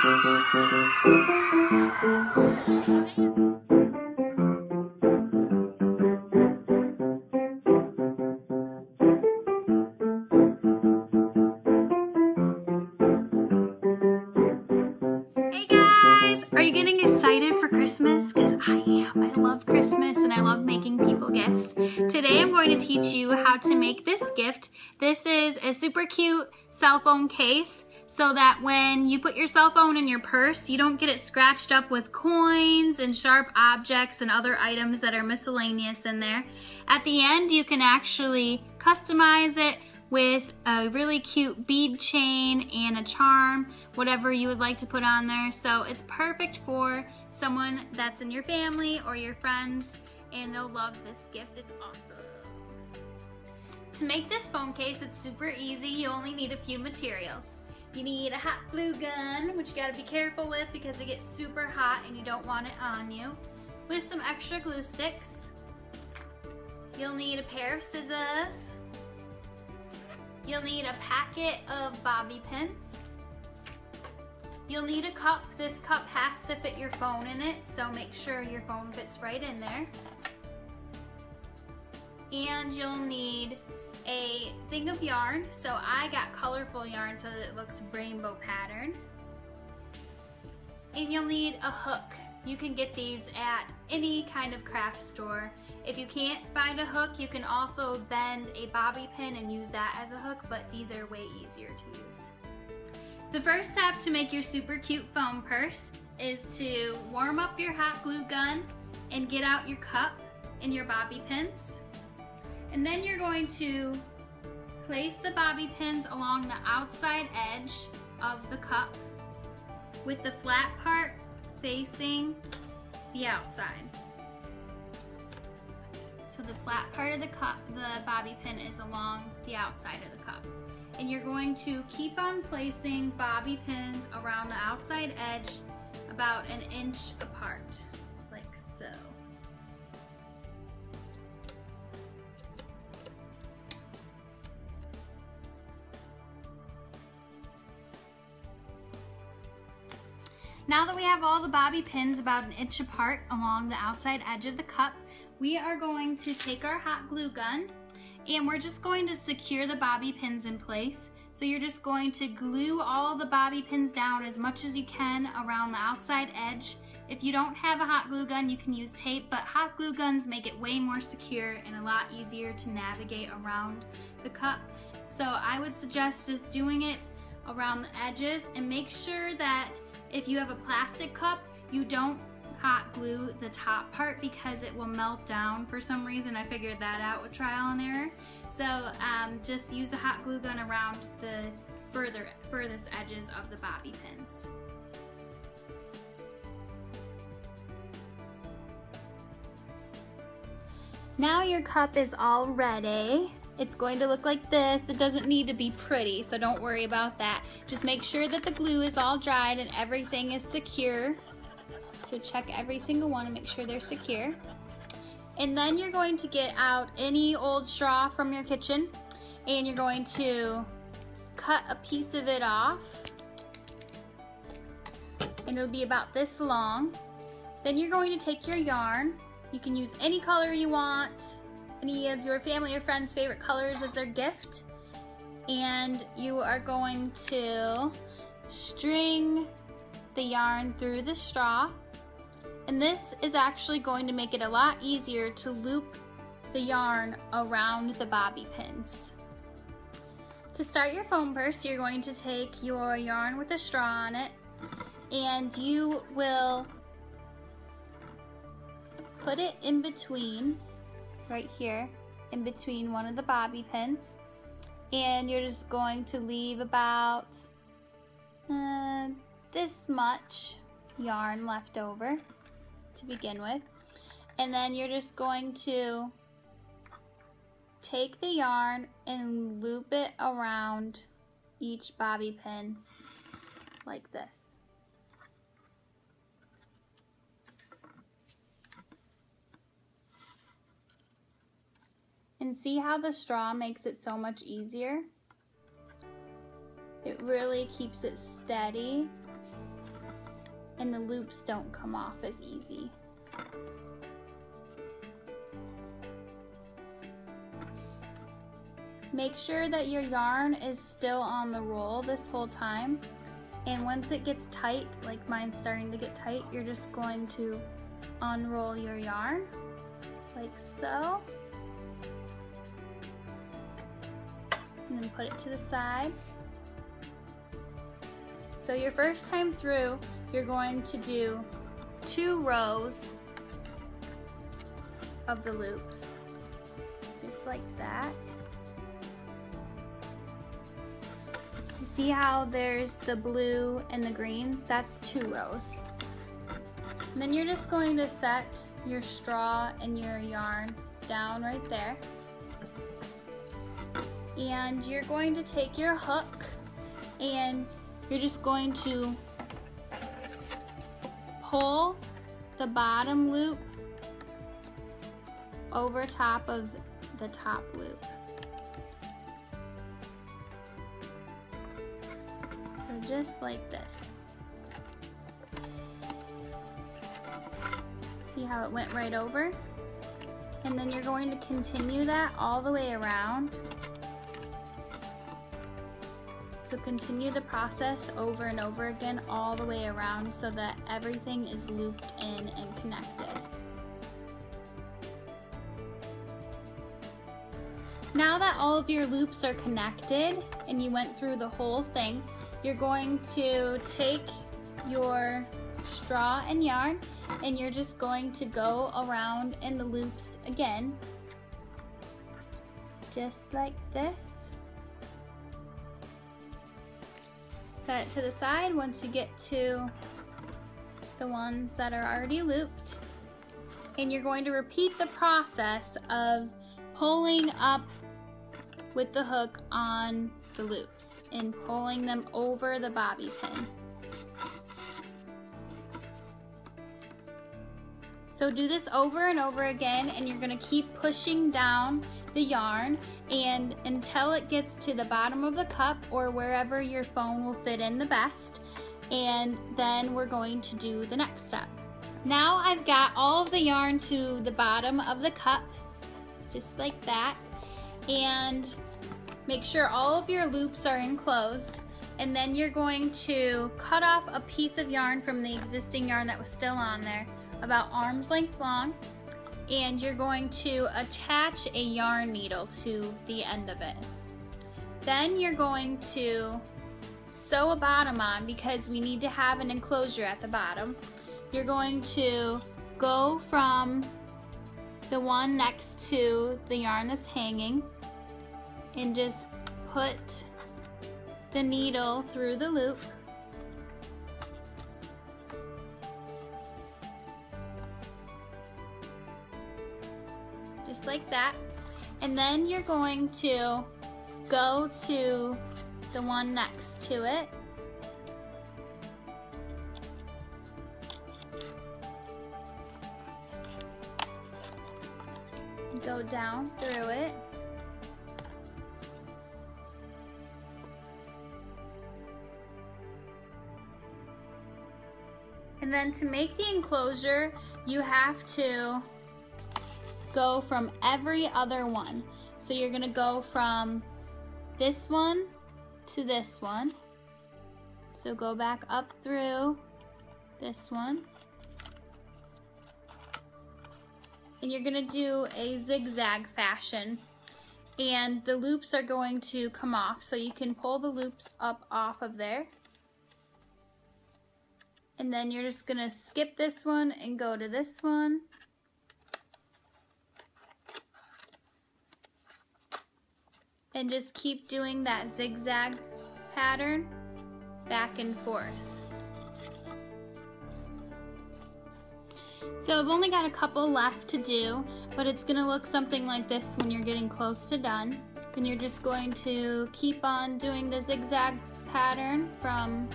Hey guys, are you getting excited for Christmas? Because I am. I love Christmas and I love making people gifts. Today I'm going to teach you how to make this gift. This is a super cute cell phone case so that when you put your cell phone in your purse, you don't get it scratched up with coins and sharp objects and other items that are miscellaneous in there. At the end, you can actually customize it with a really cute bead chain and a charm, whatever you would like to put on there. So it's perfect for someone that's in your family or your friends and they'll love this gift. It's awesome. To make this phone case, it's super easy. You only need a few materials. You need a hot glue gun, which you gotta be careful with because it gets super hot and you don't want it on you. With some extra glue sticks. You'll need a pair of scissors. You'll need a packet of bobby pins. You'll need a cup. This cup has to fit your phone in it, so make sure your phone fits right in there. And you'll need a thing of yarn. So I got colorful yarn so that it looks rainbow pattern. And you'll need a hook. You can get these at any kind of craft store. If you can't find a hook, you can also bend a bobby pin and use that as a hook, but these are way easier to use. The first step to make your super cute foam purse is to warm up your hot glue gun and get out your cup and your bobby pins. And then you're going to place the bobby pins along the outside edge of the cup with the flat part facing the outside. So the flat part of the cup, the bobby pin is along the outside of the cup. And you're going to keep on placing bobby pins around the outside edge about an inch apart, like so. Now that we have all the bobby pins about an inch apart along the outside edge of the cup, we are going to take our hot glue gun and we're just going to secure the bobby pins in place. So you're just going to glue all the bobby pins down as much as you can around the outside edge. If you don't have a hot glue gun, you can use tape, but hot glue guns make it way more secure and a lot easier to navigate around the cup. So I would suggest just doing it around the edges and make sure that if you have a plastic cup, you don't hot glue the top part because it will melt down for some reason. I figured that out with trial and error. So um, just use the hot glue gun around the further furthest edges of the bobby pins. Now your cup is all ready. It's going to look like this. It doesn't need to be pretty, so don't worry about that. Just make sure that the glue is all dried and everything is secure. So check every single one and make sure they're secure. And then you're going to get out any old straw from your kitchen and you're going to cut a piece of it off. And it'll be about this long. Then you're going to take your yarn. You can use any color you want, any of your family or friends' favorite colors as their gift. And you are going to string the yarn through the straw and this is actually going to make it a lot easier to loop the yarn around the bobby pins. To start your foam purse, you're going to take your yarn with a straw on it and you will put it in between, right here, in between one of the bobby pins. And you're just going to leave about uh, this much yarn left over to begin with. And then you're just going to take the yarn and loop it around each bobby pin like this. And see how the straw makes it so much easier? It really keeps it steady and the loops don't come off as easy. Make sure that your yarn is still on the roll this whole time. And once it gets tight, like mine's starting to get tight, you're just going to unroll your yarn like so. And then put it to the side. So your first time through, you're going to do two rows of the loops, just like that. You see how there's the blue and the green? That's two rows. And then you're just going to set your straw and your yarn down right there. And you're going to take your hook and you're just going to pull the bottom loop over top of the top loop. So just like this. See how it went right over? And then you're going to continue that all the way around. So continue the process over and over again all the way around so that everything is looped in and connected. Now that all of your loops are connected and you went through the whole thing, you're going to take your straw and yarn and you're just going to go around in the loops again just like this set it to the side once you get to the ones that are already looped. And you're going to repeat the process of pulling up with the hook on the loops and pulling them over the bobby pin. So do this over and over again and you're gonna keep pushing down the yarn and until it gets to the bottom of the cup or wherever your phone will fit in the best. And then we're going to do the next step. Now I've got all of the yarn to the bottom of the cup, just like that. And make sure all of your loops are enclosed and then you're going to cut off a piece of yarn from the existing yarn that was still on there about arm's length long and you're going to attach a yarn needle to the end of it. Then you're going to sew a bottom on because we need to have an enclosure at the bottom. You're going to go from the one next to the yarn that's hanging and just put the needle through the loop like that. And then you're going to go to the one next to it. Go down through it. And then to make the enclosure, you have to go from every other one. So you're gonna go from this one to this one. So go back up through this one. And you're gonna do a zigzag fashion. And the loops are going to come off, so you can pull the loops up off of there. And then you're just gonna skip this one and go to this one. And just keep doing that zigzag pattern back and forth. So I've only got a couple left to do, but it's gonna look something like this when you're getting close to done. Then you're just going to keep on doing the zigzag pattern from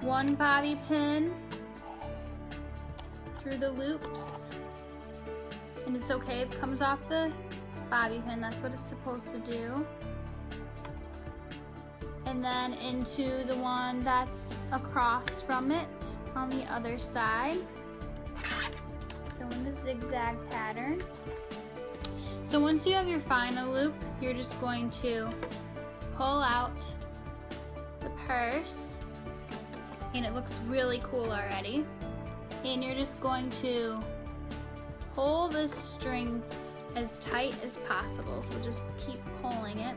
one bobby pin through the loops. And it's okay it comes off the bobby pin. That's what it's supposed to do. and then into the one that's across from it on the other side. So in the zigzag pattern. So once you have your final loop, you're just going to pull out the purse and it looks really cool already. And you're just going to pull this string as tight as possible. So just keep pulling it.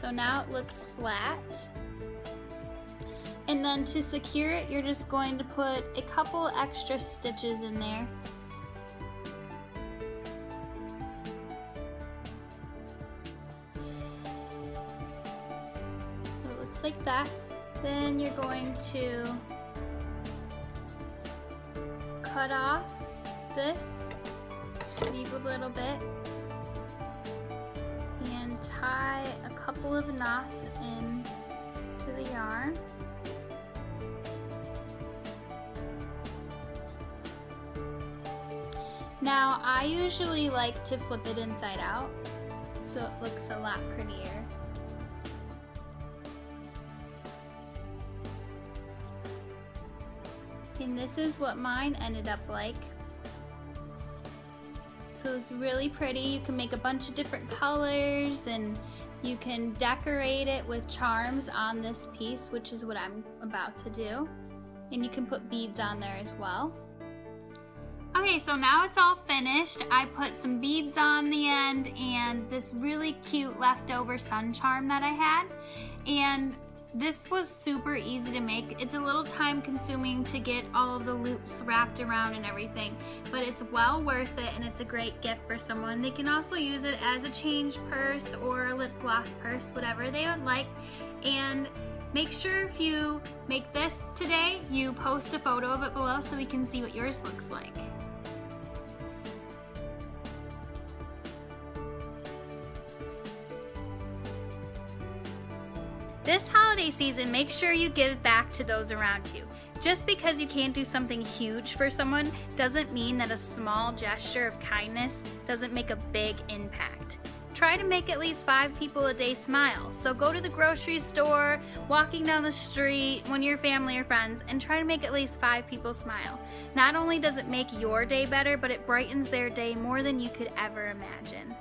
So now it looks flat. And then to secure it, you're just going to put a couple extra stitches in there. So it looks like that. Then you're going to cut off this, leave a little bit, and tie a couple of knots in to the yarn. Now, I usually like to flip it inside out, so it looks a lot prettier. And this is what mine ended up like. So it's really pretty. You can make a bunch of different colors and you can decorate it with charms on this piece, which is what I'm about to do. And you can put beads on there as well. Okay, so now it's all finished. I put some beads on the end and this really cute leftover sun charm that I had. And this was super easy to make. It's a little time consuming to get all of the loops wrapped around and everything, but it's well worth it and it's a great gift for someone. They can also use it as a change purse or a lip gloss purse, whatever they would like. And make sure if you make this today, you post a photo of it below so we can see what yours looks like. This holiday season, make sure you give back to those around you. Just because you can't do something huge for someone doesn't mean that a small gesture of kindness doesn't make a big impact. Try to make at least five people a day smile. So go to the grocery store, walking down the street, when you're family or friends, and try to make at least five people smile. Not only does it make your day better, but it brightens their day more than you could ever imagine.